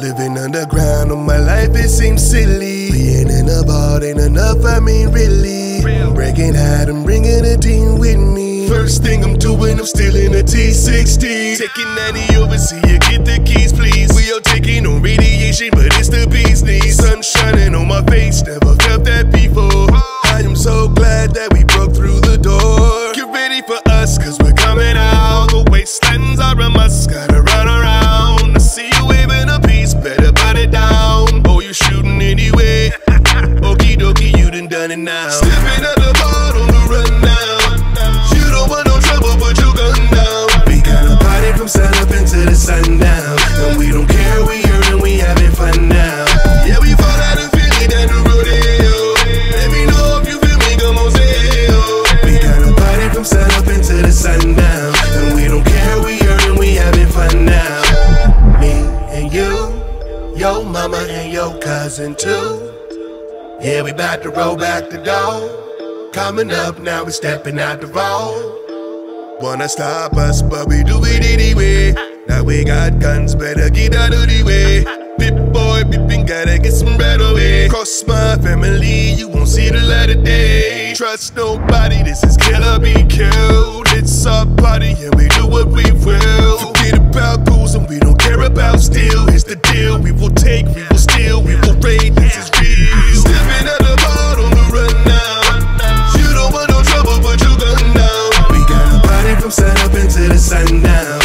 Living underground, all my life it seems silly. Being in a bar ain't enough, I mean really. I'm breaking out, I'm bringing a team with me. First thing I'm doing, I'm stealing a T-60. Taking 90 over, see you get the keys, please. We are taking on radiation, but it's the bee's knees. Sun shining on my face, never felt that before. I am so glad that now. Stepping at the bar on the run now. You don't want no trouble, put your gun down. We got a party from sun up into the sundown. And we don't care, we here and we having fun now. Yeah, we fall out and Philly down the rodeo. Let me know if you feel me, come on, say yo. We got a party from sun up into the sundown. And we don't care, we here and we having fun now. Me and you, yo mama and your cousin too. Yeah, we bout to roll back the door. Coming up now, we stepping out the road. Wanna stop us, but we do it anyway. Now we got guns, better get out of the way. Pip-Boy, pippin', gotta get some bread away. Cross my family, you won't see the light of day. Trust nobody, this is killer be killed. It's our party, and we do what we will. sundown